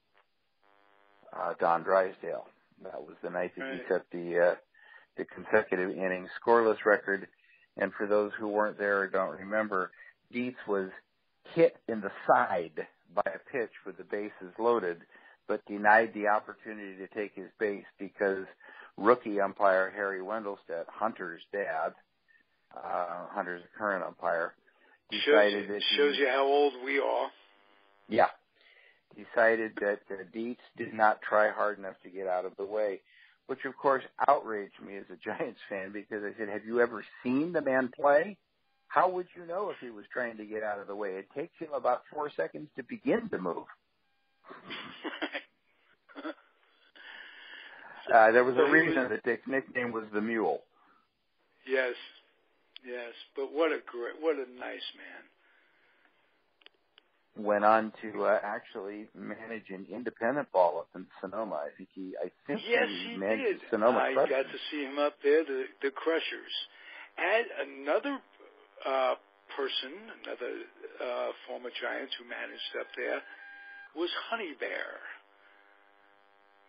uh, Don Drysdale. That was the night that right. he set the uh, the consecutive innings scoreless record. And for those who weren't there or don't remember, Dietz was hit in the side by a pitch with the bases loaded, but denied the opportunity to take his base because rookie umpire Harry Wendelstedt, Hunter's dad, uh, Hunter's current umpire, decided shows you, that shows you how old we are. Yeah, decided that uh, Dietz did not try hard enough to get out of the way, which of course outraged me as a Giants fan because I said, "Have you ever seen the man play? How would you know if he was trying to get out of the way? It takes him about four seconds to begin to move." uh, there was a reason that Dick's nickname was the Mule. Yes, yes, but what a great, what a nice man went on to uh, actually manage an independent ball up in Sonoma. I think he, I think yes, he, he managed did. Sonoma I Crushers. got to see him up there, the the Crushers, and another person, another uh, former Giant who managed up there, was Honey Bear,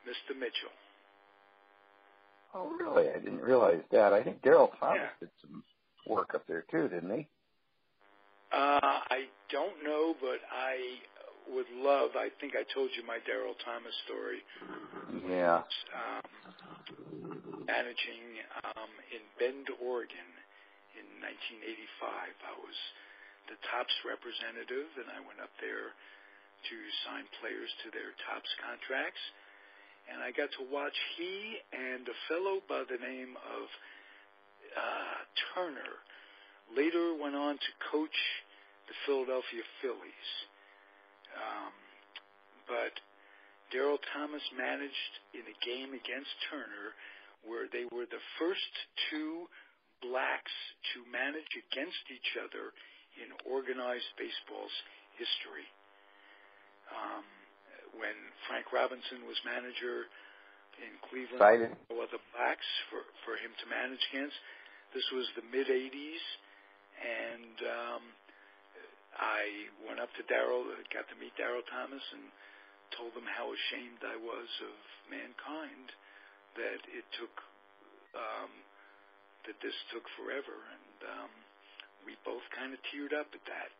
Mr. Mitchell. Oh, really? I didn't realize that. I think Derrel Thomas yeah. did some work up there too, didn't he? Uh, I don't know, but I would love. I think I told you my Derrel Thomas story. Yeah. Um, managing um, in Bend, Oregon, in 1985. I was the Topps representative, and I went up there to sign players to their Topps contracts. And I got to watch he and a fellow by the name of uh, Turner later went on to coach the Philadelphia Phillies. Um, but Derrel Thomas managed in a game against Turner where they were the first two blacks to manage against each other in organized baseball's history. Um, when Frank Robinson was manager in Cleveland, Excited. no other blacks for for him to manage against. This was the mid '80s, and um, I went up to Derrel, got to meet Derrel Thomas, and told him how ashamed I was of mankind that it took um, that this took forever, and um, we both kind of teared up at that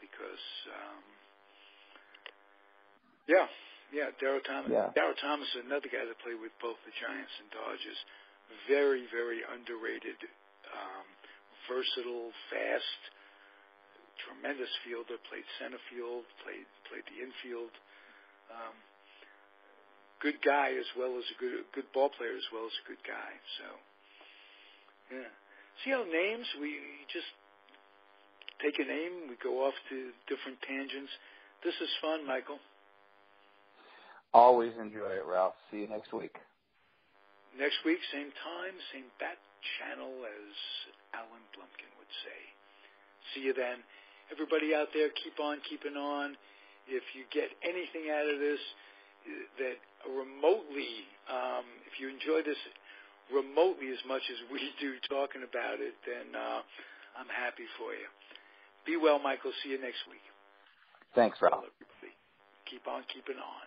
because. Um, yeah, yeah, Derrel Thomas. Yeah. Derrel Thomas is another guy that played with both the Giants and Dodgers. Very, very underrated, um, versatile, fast, tremendous fielder. Played center field, played played the infield. Um, good guy as well as a good good ball player as well as a good guy. So, yeah. See how names we just take a name, we go off to different tangents. This is fun, Michael. Always enjoy it, Ralph. See you next week. Next week, same time, same bat channel as Alan Blumpkin would say. See you then. Everybody out there, keep on keeping on. If you get anything out of this that remotely, um, if you enjoy this remotely as much as we do talking about it, then uh, I'm happy for you. Be well, Michael. See you next week. Thanks, Ralph. Keep on keeping on.